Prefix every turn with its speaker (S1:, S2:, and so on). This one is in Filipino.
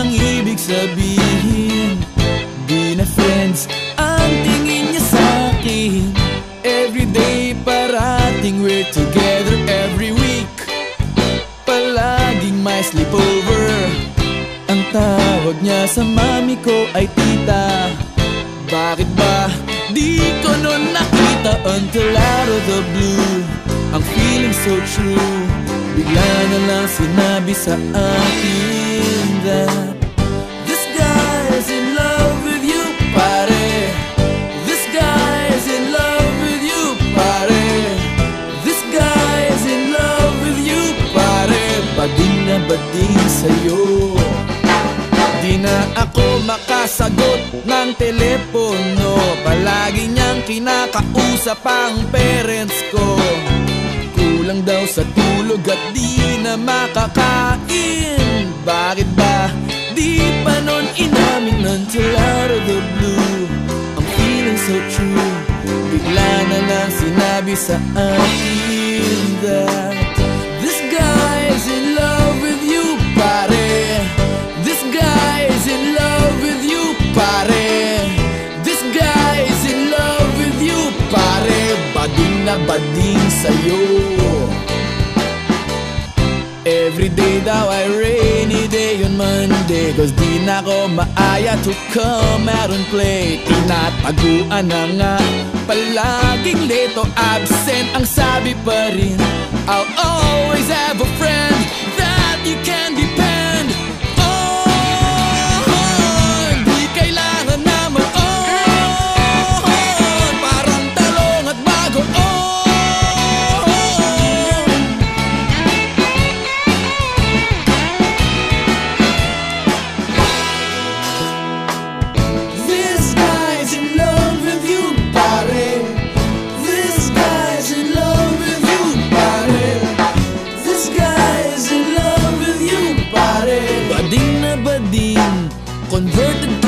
S1: ang ibig sabihin. Di na friends ang tingin niya sa akin. Everyday parating we're together every week. Palaging may sleepover. Ang tawag niya sa mami ko ay tita. Bakit ba di ko noon nakita until out of the blue? Ang feeling so true. Bigla na lang sinabi sa akin. Bading sa'yo. Di na ako makasagot ng telepono. Palagi niyang kinakausap ang parents ko. Kulang daw sa tulog at di na makakain. Bakit ba di pa nun inamin until out of the blue? Ang feeling so true. Bigla na lang sinabi sa akin that Bading na bading sa'yo. Every day daw ay rainy day on Monday Cause di na ko maaya to come out and play. Tinataguan na nga Palaging late absent Ang sabi pa rin I'll Convert the.